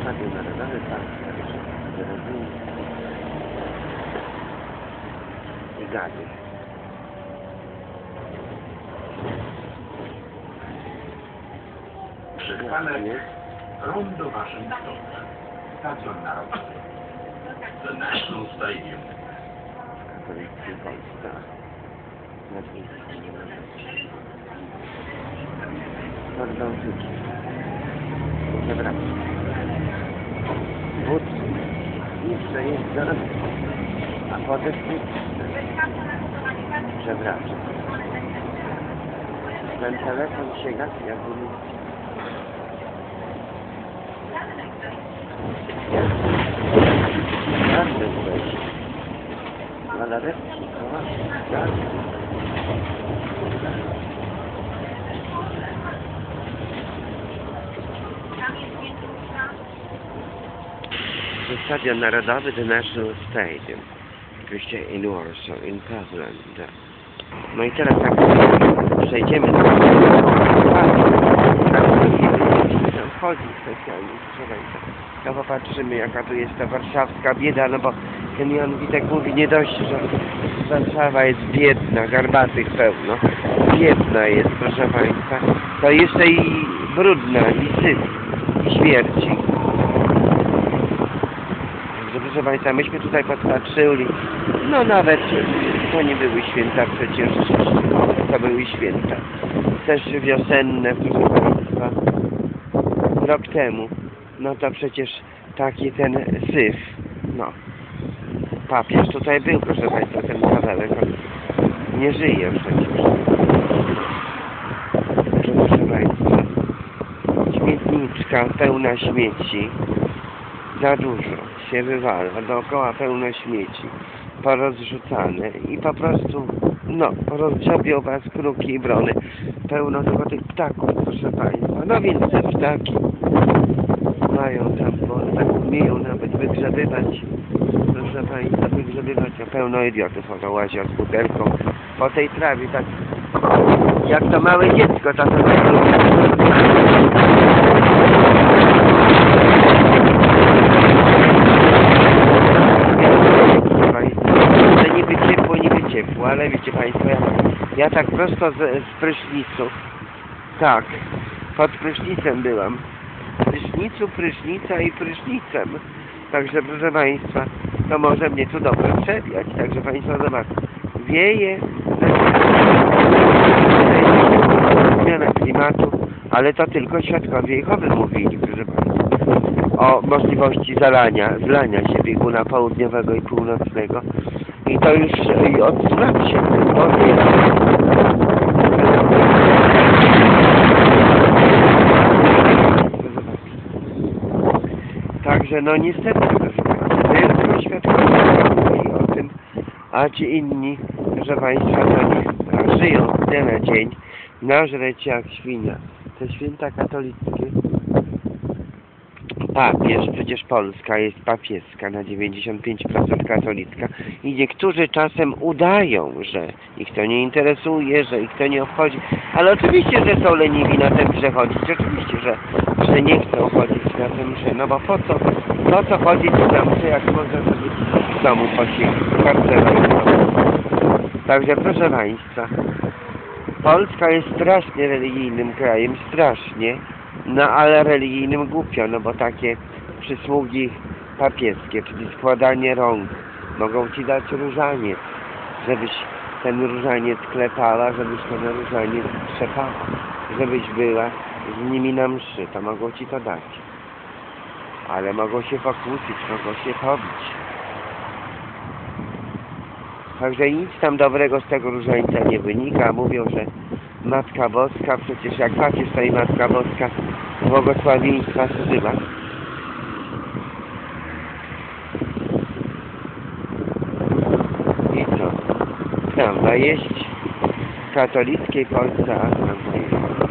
Stadion Narodowy Park Narodowy i Rondo Waszyngtona. Stadion Narodowy. The National Stadium. Nad Bałtykiem. Przewracam. Wód i przejeżdża, a potem przewracam. Ten telefon sięga, jakby mi... Każdy każdy. The Stadion Narodowy, the National Stadium. Oczywiście in Warsaw, in Poland. No i teraz tak przejdziemy do tam wchodzi specjalnie, proszę Państwa. No popatrzymy jaka tu jest ta warszawska bieda, no bo ten Jan Witek mówi nie dość, że Warszawa jest biedna, garbatych pełno. Biedna jest, proszę Państwa. To jeszcze i brudna, i syf, i śmierci. Także proszę Państwa, myśmy tutaj podpatrzyli, no nawet to nie były święta przecież, to były święta. Też wiosenne, proszę Państwa, rok temu. No to przecież taki ten syf, no. Papież tutaj był, proszę Państwa, ten kawałek, on nie żyje przecież. Także proszę Państwa, śmietniczka pełna śmieci, za dużo się wywala, dookoła pełno śmieci, porozrzucane i po prostu, no, rozdziobiowa z kruki i brony, pełno tylko tych ptaków, proszę Państwa, no więc te ptaki mają tam, bo tak umieją nawet wygrzebywać, proszę Państwa, wygrzebywać, a pełno idiotów oto łazi z butelką po tej trawie, tak jak to małe dziecko Proszę Państwa, że niby ciepło, niby ciepło, ale wiecie Państwo, ja, ja tak prosto z, z prysznicu, tak, pod prysznicem byłam, prysznicu, prysznica i prysznicem, także proszę Państwa, to może mnie tu dobrze przebiać, także Państwo zobaczcie, wieje, zmiana klimatu, ale to tylko świadkowie Jehowy mówili, proszę Państwa o możliwości zalania, zlania się bieguna południowego i północnego. I to już od lat się powie. Także no niestety, tylko świadkowie mówili o tym, a ci inni, proszę Państwa, to niech żyją z dnia na dzień, nażreć jak świnia. Te święta katolickie? Papież, przecież Polska jest papieska na 95% katolicka i niektórzy czasem udają, że ich to nie interesuje, że ich to nie obchodzi, ale oczywiście, że są leniwi na tym msze chodzić, oczywiście, że, że nie chcą chodzić na tym msze, no bo po co, po co chodzić na msze, jak można sobie w domu posiedzieć, kartę Także proszę Państwa, Polska jest strasznie religijnym krajem, strasznie. No ale religijnym głupio, no bo takie przysługi papieskie, czyli składanie rąk, mogą ci dać różaniec, żebyś ten różaniec klepała, żebyś ten różaniec trzepała, żebyś była z nimi na mszy, ci to dać. Ale mogą się pokłócić, mogą się pobić. Także nic tam dobrego z tego różańca nie wynika. Mówią, że Matka Boska, przecież jak to i Matka Boska błogosławieństwa zbywa. I co? Tramwaj jeździ w katolickiej Polsce, a tramwaj jeździ.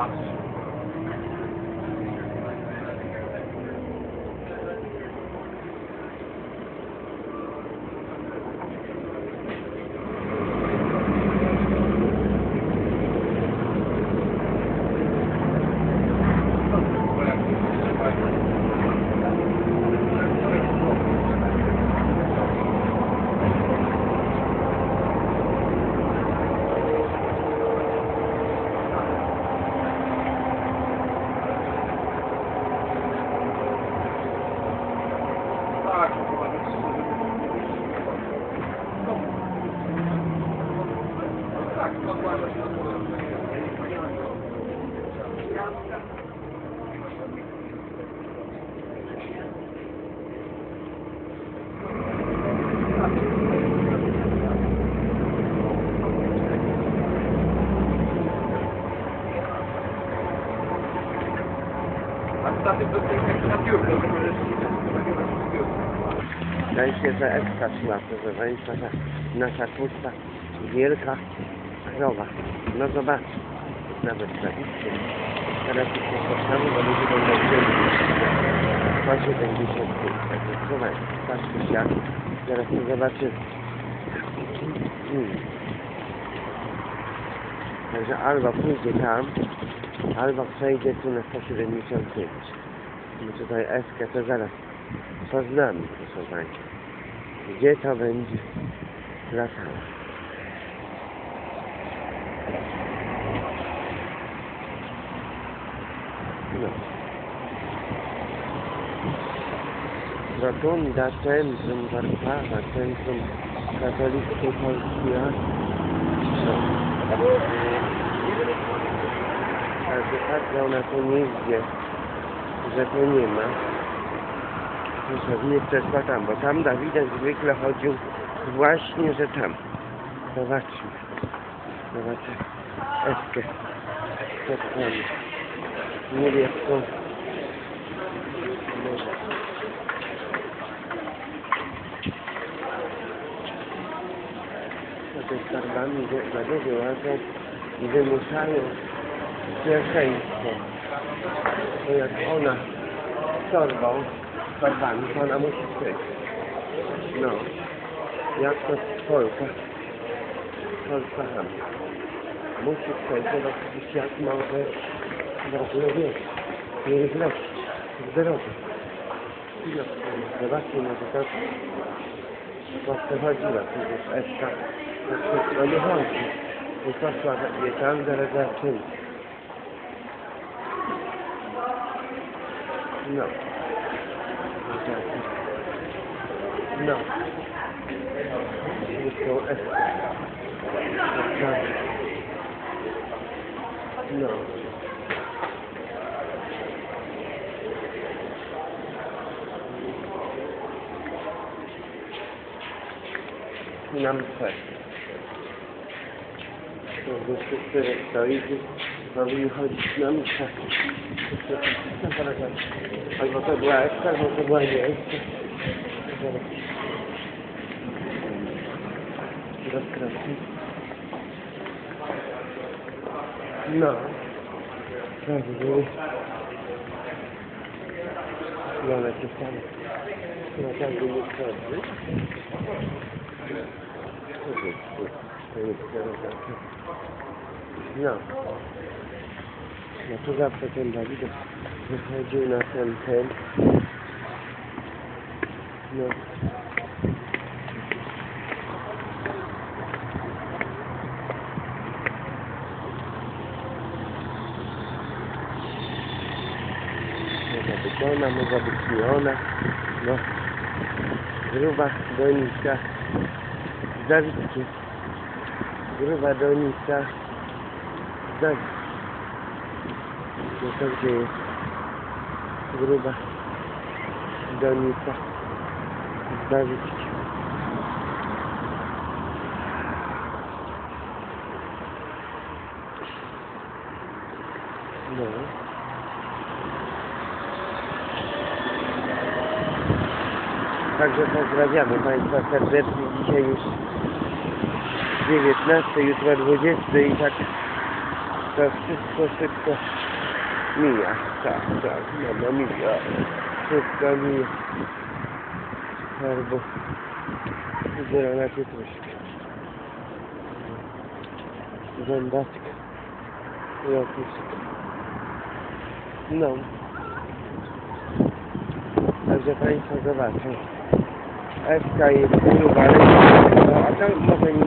Thomas. Się, że Eska szła, proszę Państwa, że nasza tłusta, wielka krowa. No zobacz, nawet tradycznie. Teraz już się spotkamy, bo ludzie będą chcieli 175. Także słuchaj, patrzcie jak, zaraz to zobaczymy. Hmm. Także albo pójdzie tam, albo przejdzie tu na 175. My tutaj Eskę to zaraz poznamy, proszę Państwa. Gdzie to będzie latało? No. Rotunda Centrum Warszawa, Centrum Katolickiej Polski No. Każdy patrzał na to nigdzie, że to nie ma. Proszę, nie przeszła tam, bo tam Dawidek zwykle chodził właśnie, że tam. Zobaczmy. Zobaczę Eskę. Spotkamy. Niebieską. No. Na tej skarbami za dużo łażą i wymuszają pierwszeństwo. Bo jak ona torbą torbami, to ona musi być. No. Jak to Polka. Polska ham. musi przejść jakiś jak może dobrze wiesz, nie w. I no, zobaczcie, może po co chodziła, przecież Eska to wszystko nie chodzi. I poszła je tam do redakcyjnej. No. No. Wszystko Eska. Grazie. No. No, è che stanno. Sono tanto No. No. Ona, mogła być nie ona. No. Gruba donica. Zawitki. Gruba donica. Zawitki. No to gdzie jest? Gruba donica. Zawitki. No. Także pozdrawiamy Państwa serdecznie. Dzisiaj już 19, jutro 20 i tak to wszystko szybko mija. Tak, tak, no, no mija. Wszystko mija. Albo zielona pietruszka. Zębaczka. Lotuszka. No. Także Państwo zobaczą. Eska jest gruba, ale no, a to może nie